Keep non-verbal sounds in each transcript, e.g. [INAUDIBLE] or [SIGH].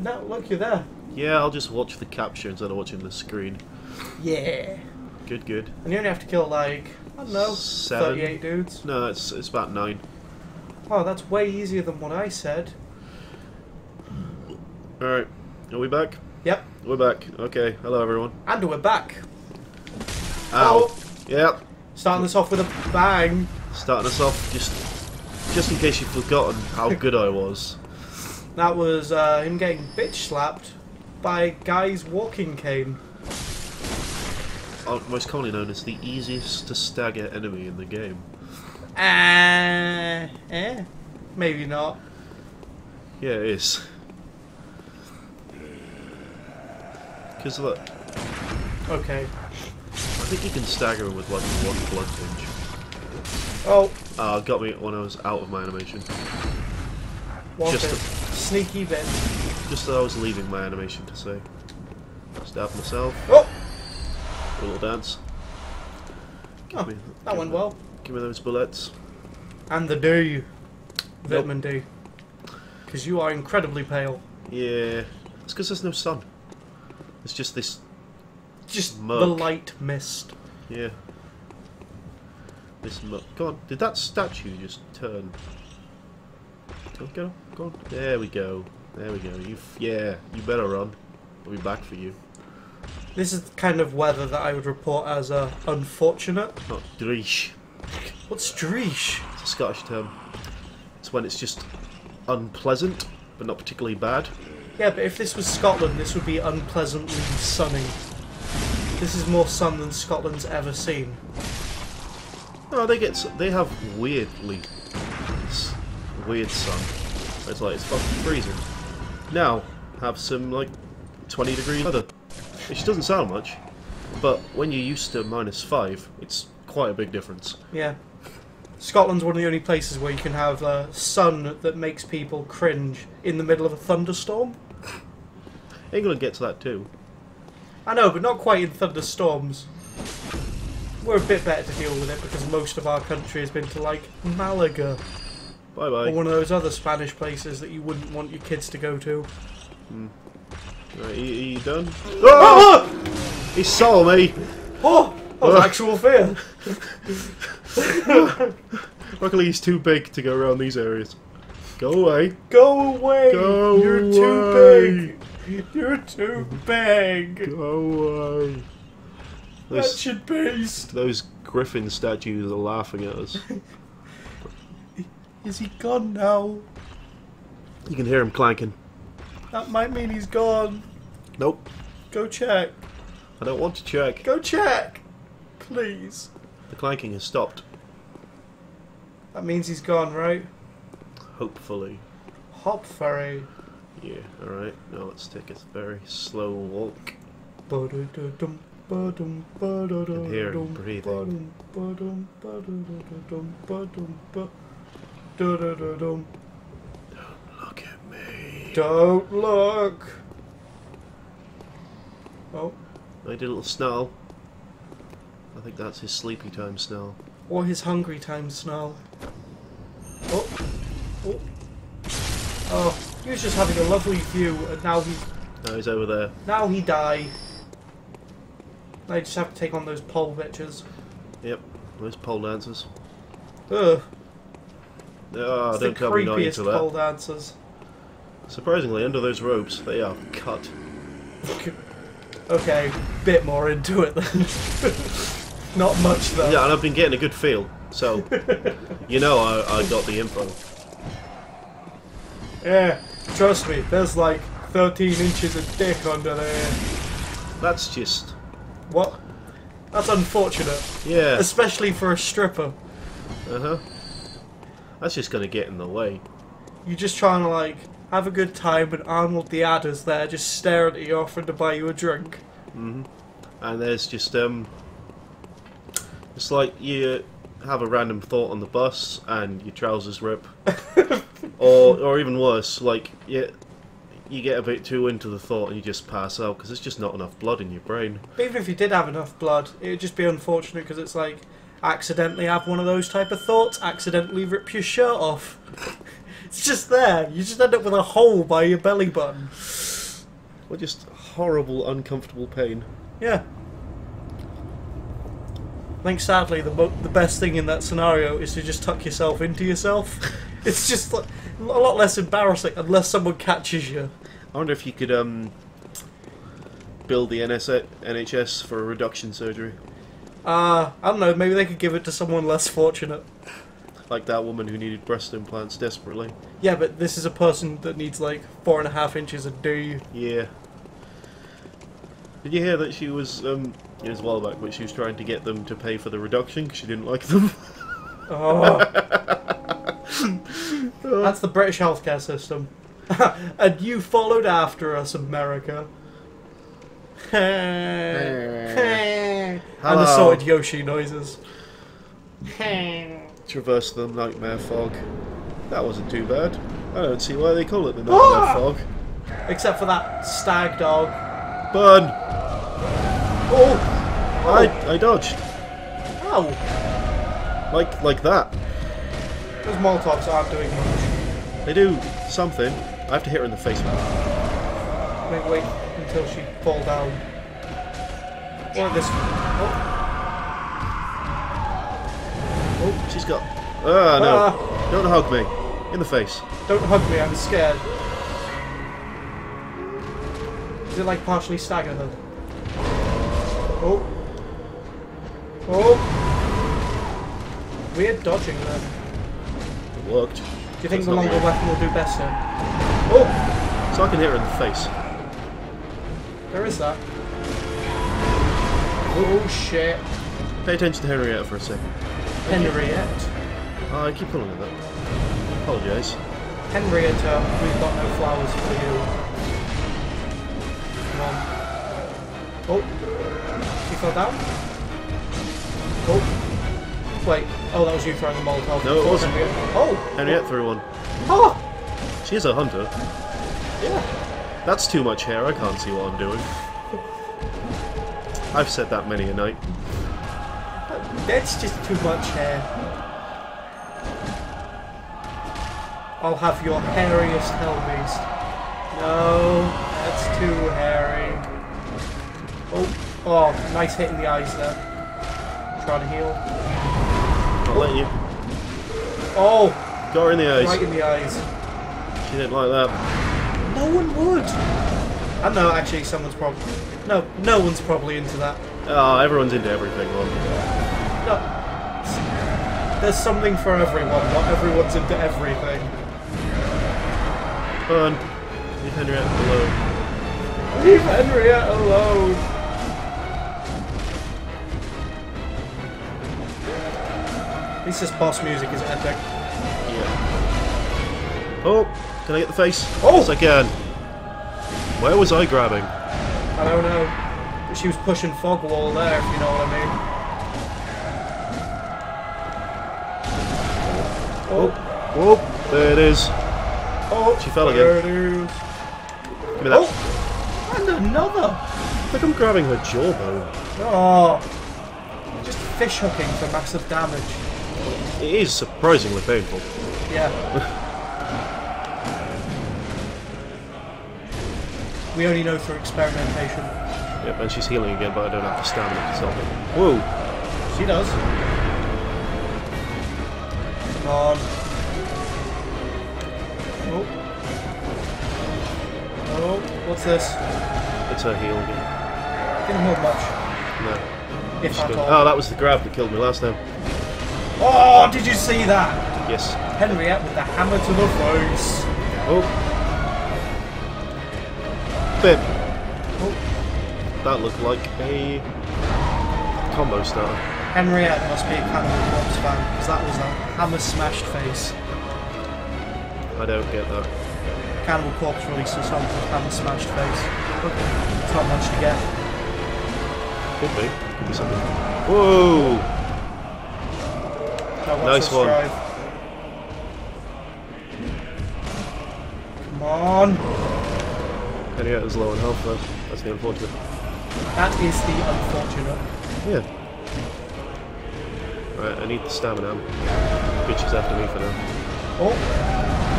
Now, look, you're there. Yeah, I'll just watch the capture instead of watching the screen. Yeah. Good, good. And you only have to kill, like, I don't know, Seven? 38 dudes. No, it's it's about nine. Oh, that's way easier than what I said. All right, are we back? Yep. We're back. Okay. Hello, everyone. And we're back. Ow. Oh, Yep. starting this off with a bang. Starting us off just just in case you've forgotten how [LAUGHS] good I was. That was uh, him getting bitch slapped by Guy's walking cane. Uh, most commonly known as the easiest to stagger enemy in the game. Uh, eh, maybe not. Yeah, it is. Because look, Okay. I think you can stagger him with like one blood tinge. Oh, Ah, got me when I was out of my animation. Just. Sneaky. Just as I was leaving my animation to say. Stab myself, Oh, a little dance. Give Oh, me, that went me- well. Give me those bullets. And the D. Vitamin D. Because you are incredibly pale. Yeah, it's because there's no sun. It's just this. Just the light mist. Yeah. This mu- God, did that statue just turn? Go, go, go. There we go. There we go. You, f- yeah, you better run. I'll be back for you. This is the kind of weather that I would report as uh, unfortunate. Not dreich. What's dreich? It's a Scottish term. It's when it's just unpleasant, but not particularly bad. Yeah, but if this was Scotland, this would be unpleasantly sunny. This is more sun than Scotland's ever seen. No, they get they have weirdly s- weird sun. It's like it's fucking freezing. Now have some like 20 degree weather, which doesn't sound much, but when you're used to minus five, it's quite a big difference. Yeah. Scotland's one of the only places where you can have uh, sun that makes people cringe in the middle of a thunderstorm. England gets that too. I know, but not quite in thunderstorms. We're a bit better to deal with it because most of our country has been to like Malaga Bye or bye. one of those other Spanish places that you wouldn't want your kids to go to. Hmm. Right, are, you, are you done? Oh! Ah! He saw me. Oh, that was ah! actual fear. [LAUGHS] Luckily, he's too big to go around these areas. Go away. Go away. Go You're away. too big. You're too big. Go away. Those, Wretched beast. those griffin statues are laughing at us. [LAUGHS] Is he gone now? You can hear him clanking. That might mean he's gone. Nope. Go check. I don't want to check. Go check. Please. The clanking has stopped. That means he's gone, right? Hopefully. Hop furry. Yeah, alright. Now let's take a very slow walk. Ba-da-da-dum, hear him breathing. Ba-da-da-dum, ba-dum, ba- da-da-da-dum. Look at me. Don't look. Oh, I did a little snarl. I think that's his sleepy time snarl. or his hungry time snarl. Oh, oh, oh. He was just having a lovely view, and now he Now he's over there. now he die. I just have to take on those pole bitches. Yep. Those pole dancers. Ugh, Oh, it's don't the tell me not creepiest into that. pole dancers. Surprisingly, under those ropes, they are cut. Okay, bit more into it then. [LAUGHS] Not much though. Yeah, and I've been getting a good feel, so [LAUGHS] you know I, I got the info. Yeah, trust me, there's like 13 inches of dick under there. That's just What? That's unfortunate, yeah, especially for a stripper. uh huh. That's just gonna get in the way. You're just trying to like have a good time, and Arnold the Adder's there just staring at you, offering to buy you a drink. And there's just um, it's like you have a random thought on the bus and your trousers rip, [LAUGHS] or or even worse, like you you get a bit too into the thought and you just pass out because there's just not enough blood in your brain. But even if you did have enough blood, it would just be unfortunate because it's like accidentally have one of those type of thoughts, accidentally rip your shirt off. [LAUGHS] it's just there. You just end up with a hole by your belly button. Or just horrible, uncomfortable pain. Yeah. I think sadly the mo- the best thing in that scenario is to just tuck yourself into yourself. [LAUGHS] it's just like, a lot less embarrassing unless someone catches you. I wonder if you could um build the NS NHS for a reduction surgery, Uh, I don't know, maybe they could give it to someone less fortunate. like that woman who needed breast implants desperately. Yeah, but this is a person that needs like four and a half inches of D. Yeah. Did you hear that she was um it was a while back, but she was trying to get them to pay for the reduction because she didn't like them. [LAUGHS] Oh. That's the British healthcare system. [LAUGHS] and you followed after us, America. [LAUGHS] and Hello. assorted Yoshi noises. Traverse the nightmare fog. That wasn't too bad. I don't see why they call it the ah! nightmare fog. Except for that stag dog. Burn! Oh! I oh! I dodged. Ow! Like like that. Those Molotovs aren't doing much. They do something. I have to hit her in the face. Wait, wait until she fall down. Or this. Oh, Oh, she's got. Ah no! Ah. Don't hug me. In the face. don't hug me, I'm scared. Is it like partially stagger her? Oh. Oh. Weird dodging there. It worked. Do you think That's the longer weird. weapon will do better? Oh! So I can hit her in the face. There is that. Oh shit. Pay attention to Henrietta for a second. Henriette. Oh, I keep calling her that. Apologise. Henrietta, we've got no flowers for you. Come on. Oh. She fell down? Oh. Wait. Oh, that was you throwing the Molotov. Oh, no, it wasn't. Henriette. Oh! Henriette threw one. Ah! Oh! She's a hunter. Yeah. That's too much hair. I can't see what I'm doing. I've said that many a night. That's just too much hair. I'll have your hairiest Hellbeast. No, that's too hairy. Oh, oh, nice hit in the eyes there. Try to heal. I'll let you. Oh, Got her in the eyes. right in the eyes. She didn't like that. No one would. I know, actually, someone's probably. No, no one's probably into that. Oh, everyone's into everything. No. There's something for everyone. Not everyone's into everything. Fun. Leave Henriette alone. Leave Henriette alone. At least this boss music is epic. Yeah. Oh, can I get the face? Oh! Yes, I can. Where was I grabbing? I don't know. But she was pushing fog wall there, if you know what I mean. Oh, Whoop, there it is. oh, She fell there again. it is. Give me that. Oh, and another. I think I'm grabbing her jawbone. Oh, just fish hooking for massive damage. It is surprisingly painful. Yeah. [LAUGHS] we only know through experimentation. Yep, and she's healing again, but I don't have the stamina to stop it. Whoa! She does. Come on. Oh. Oh, what's this? It's her heal again. Didn't hold much, No. if She at did- all. Oh, that was the grab that killed me last time. Oh, did you see that? Yes. Henriette with the hammer to the face. Oh. Bip. Oh, That looked like a combo starter. Henriette must be a Cannibal Corpse fan, because that was a hammer smashed face. I don't get that. Cannibal Corpse released a song called Hammer Smashed Face. It's not much to get. Could be. Could be something. Whoa! Nice one. drive. Come on. And yeah, it was low on health though. That's the unfortunate. That is the unfortunate. Yeah. Right, I need the stamina. Bitch is after me for now. Oh,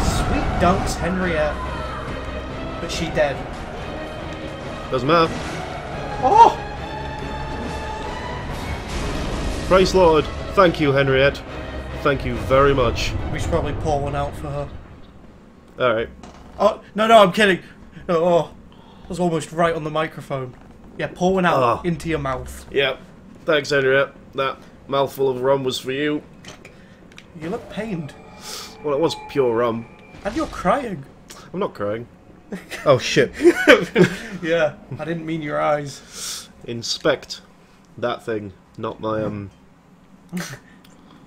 sweet dunks, Henriette. But she dead. Doesn't matter. Oh! Praise Lord. Thank you, Henriette. Thank you very much. We should probably pour one out for her. Alright. Oh, no, no, I'm kidding. Oh, I was almost right on the microphone. Yeah, pour one out Ah. into your mouth. Yep. Thanks, Henriette. That mouthful of rum was for you. You look pained. Well, it was pure rum. And you're crying. I'm not crying. [LAUGHS] oh, shit. [LAUGHS] Yeah, I didn't mean your eyes. Inspect that thing, not my, um... [LAUGHS]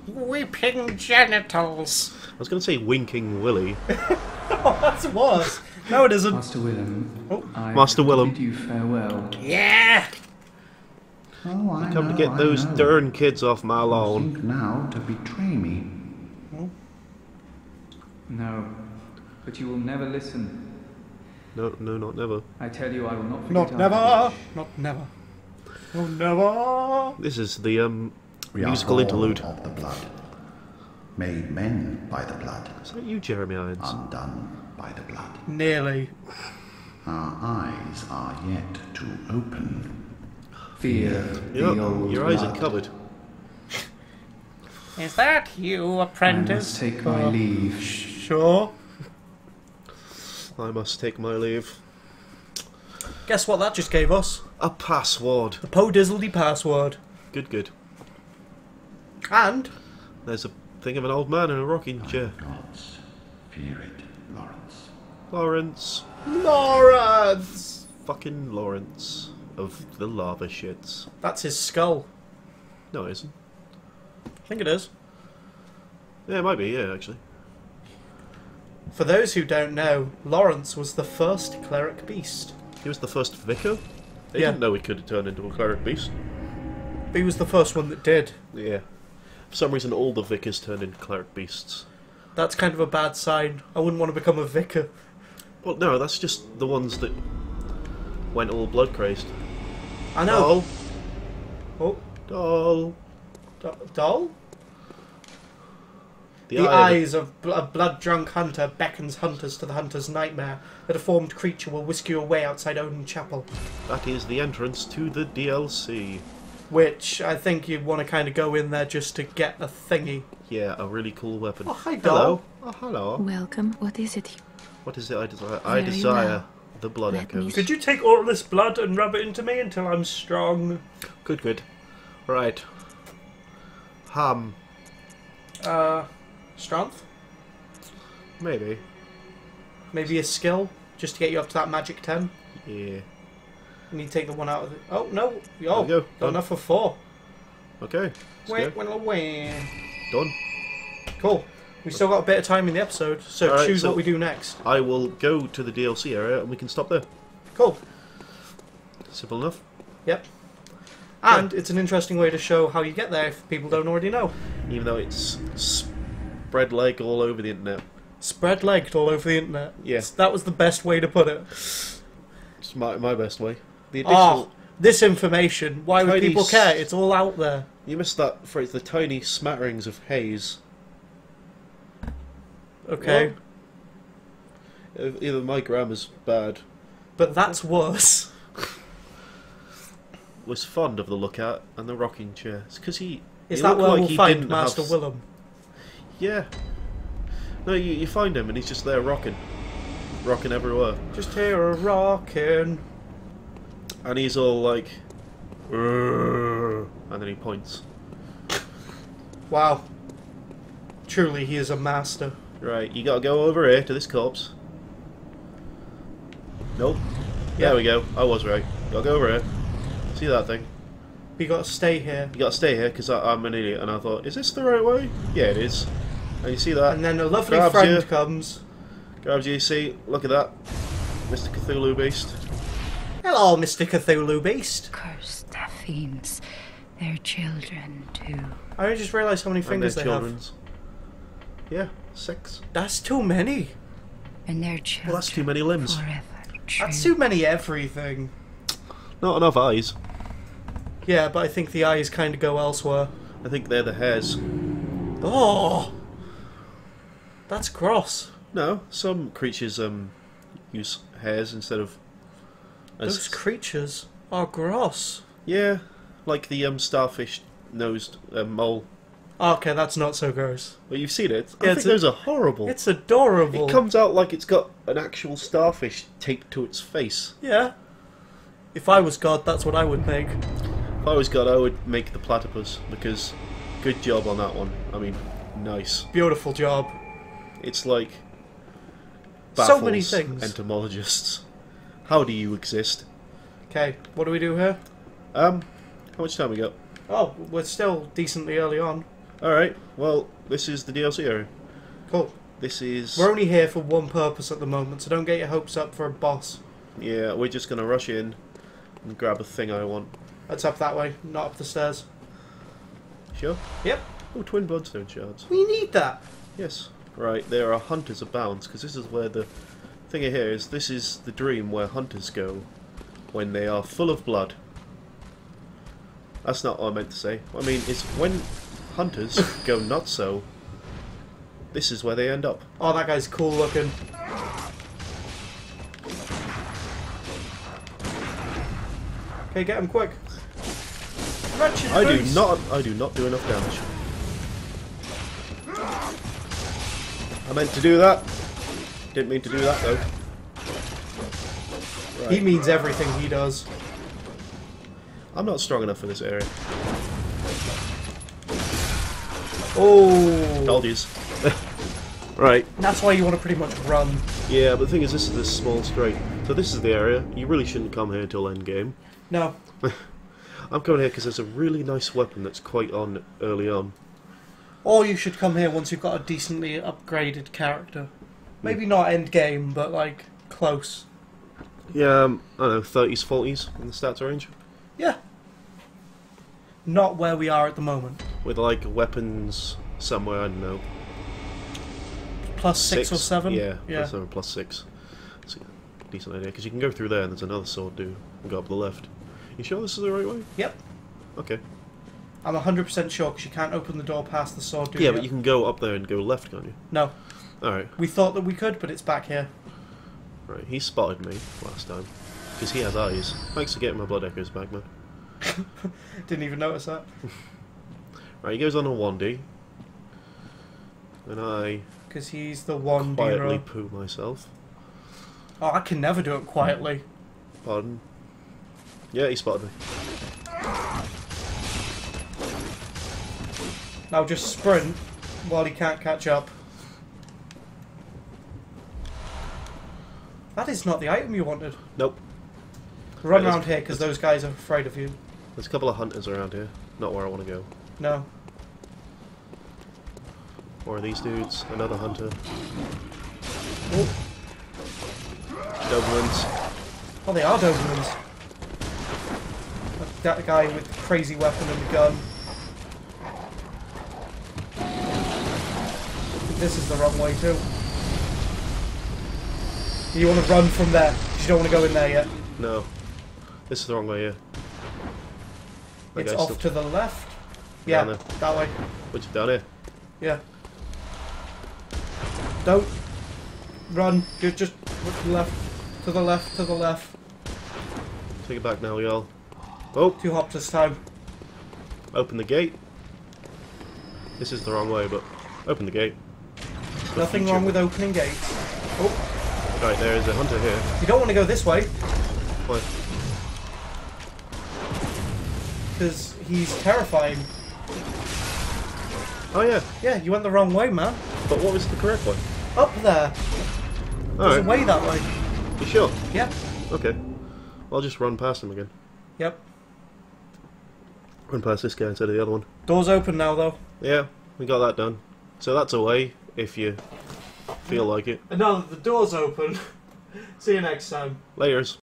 Weeping genitals. I was going to say winking Willy. Oh, that's worse. No, it isn't. Master Willem, Oh. I Master Willem. bid you farewell. Yeah! Oh, I Come to get I those know. darn kids off my You lawn. Think now to betray me. No, but you will never listen. No, no, not never. I tell you, I will not forget Not our never. village. Not never. No, never. This is the, um, We musical are interlude. of the blood, made men by the blood, Is that you, Jeremy Irons? undone by the blood. Nearly. Our eyes are yet to open. Fear the old your eyes blood. are covered. Is that you, apprentice? I must take my Uh, leave. Sure. I must take my leave. Guess what that just gave us? A password. The Po Dizzledy password. Good, good. And There's a thing of an old man in a rocking chair. Gods, fear it, Lawrence. Lawrence. Lawrence. Fucking Lawrence. Of the lava shits. That's his skull. No, it isn't. I think it is. Yeah, it might be, yeah, actually. For those who don't know, Lawrence was the first cleric beast. He was the first vicar. They Yeah. didn't know he could turn into a cleric beast. He was the first one that did. Yeah. For some reason, all the vicars turned into cleric beasts. That's kind of a bad sign. I wouldn't want to become a vicar. Well, no, that's just the ones that went all blood crazed. I know. Doll. Oh, Doll. do- doll? The, The, eye eyes of bl- a blood-drunk hunter beckons hunters to the hunter's nightmare. The deformed creature will whisk you away outside Oedon Chapel. That is the entrance to the DLC. Which I think you want to kind of go in there just to get a thingy. Yeah, a really cool weapon. Oh, hi, Hello. doll. Oh, hello. Welcome. What is it? What is it I desire? I Very desire well. the blood Let echoes. Could you take all this blood and rub it into me until I'm strong? Good, good. Right. Hum. Uh, strength? Maybe. Maybe a skill? Just to get you up to that magic 10? Yeah. And you take the one out of the. Oh, no. Oh, we go. got Done. enough for four. Okay. Wait, go. wait, wait. Done. Cool. We still got a bit of time in the episode, so Alright, choose so- what we do next. I will go to the DLC area and we can stop there. Cool. Simple enough. Yep. And it's an interesting way to show how you get there if people don't already know. Even though it's spread like all over the internet. Spread legged all over the internet. Yeah. That was the best way to put it. It's my, my best way. The ah, additional. Oh, this information. Why would people care? It's all out there. You missed that phrase, the tiny smatterings of haze. Okay. Either my grammar's bad, But that's worse. [LAUGHS] was fond of the lookout and the rocking chair. It's because he. Is he that looked where like we'll he find didn't Master have- Willem? Yeah. No, you, you find him and he's just there rocking. Rocking everywhere. Just hear a rockin'. And he's all like. "Urgh," And then he points. Wow. Truly, he is a master. Right, you gotta go over here to this corpse. Nope. Yeah. There we go. I was right. Gotta go over here. See that thing? We gotta stay here. You gotta stay here because I'm an idiot. And I thought, is this the right way? Yeah, it is. And you see that? And then a lovely Grabs friend you. comes. Grabs you, see? Look at that. Mr. Cthulhu Beast. Hello, Mr. Cthulhu Beast. Cursed fiends. Their children, too. I just realised how many And fingers their they have. children's. Yeah, six. That's too many. And their children. Well, that's too many limbs. Forever. True. That's too many everything. Not enough eyes. Yeah, but I think the eyes kind of go elsewhere. I think they're the hairs. Oh! That's gross. No, some creatures um use hairs instead of As- Those creatures are gross. yeah, like the um, starfish-nosed uh, mole. Okay, that's not so gross. Well, you've seen it. I think a- those are horrible. It's adorable. It comes out like it's got an actual starfish taped to its face. yeah. If I was God, that's what I would make. If I was God, I would make the platypus because good job on that one. I mean, nice. Beautiful job. It's like So many things. Entomologists. How do you exist? Okay, what do we do here? Um, how much time we got? Oh, we're still decently early on. All right. Well, this is the DLC area. Cool. This is We're only here for one purpose at the moment, so don't get your hopes up for a boss. yeah. We're just gonna rush in and grab a thing I want. It's up that way, not up the stairs. Sure. Yep. Oh, twin bloodstone shards. We need that. Yes. Right. There are hunters abound because this is where the thing here is. This is the dream where hunters go when they are full of blood. That's not what I meant to say. I mean it's when hunters go not so. This is where they end up. Oh, that guy's cool looking. Okay, get him quick. Wretched I do not. I do not do enough damage. I meant to do that. Didn't mean to do that though. Right. He means everything he does. I'm not strong enough for this area. Oh, Told [LAUGHS] right. that's why you want to pretty much run. Yeah, but the thing is, this is this small strait. So this is the area. You really shouldn't come here until end game. No, [LAUGHS] I'm coming here because there's a really nice weapon that's quite on early on. or you should come here once you've got a decently upgraded character. Maybe not end game, but like close. Yeah, um, I don't know, 30s, 40s in the stats range. Yeah. Not where we are at the moment. With like weapons somewhere, I don't know. Plus six, or seven. Yeah, Yeah. plus seven, plus six. It's a decent idea because you can go through there and there's another sword do and go up the left. You sure this is the right way? Yep. Okay. I'm 100% sure because you can't open the door past the sword. Do Yeah, you? but you can go up there and go left, can't you? No, All right, we thought that we could, but it's back here. right. He spotted me last time because he has eyes. Thanks for getting my blood echoes back, man. [LAUGHS] Didn't even notice that. [LAUGHS] Right, he goes on a 1D, and I Because he's the one quietly poo myself. Oh, I can never do it quietly. Pardon. Yeah, he spotted me. Now just sprint while he can't catch up. That is not the item you wanted. Nope. Run Right, around here because those guys are afraid of you. There's a couple of hunters around here. Not where I want to go. No. Or are these dudes? Another hunter. Oh, Dobermans. oh they are Dobermans. That- guy with the crazy weapon and gun. This is the wrong way too. You want to run from there. You don't want to go in there yet. No. This is the wrong way here. That It's guy's off to the left. Yeah, that way. Which is down here. Yeah. Don't run. Just, just to the left, to the left, to the left. Take it back now, y'all. Oh, Two hops this time. open the gate. This is the wrong way, but open the gate. For Nothing wrong with opening gates. Oh, Right, there is a hunter here. you don't want to go this way Why? Because he's terrifying. Oh yeah, Yeah, you went the wrong way, man. but what was the correct one? Up there. There's a Alright, way that way. you sure? Yep. Okay. I'll just run past him again. Yep. Run past this guy instead of the other one. Door's open now, though. Yeah, we got that done. So that's a way, if you feel like it. And now that the door's open, [LAUGHS] see you next time. Layers.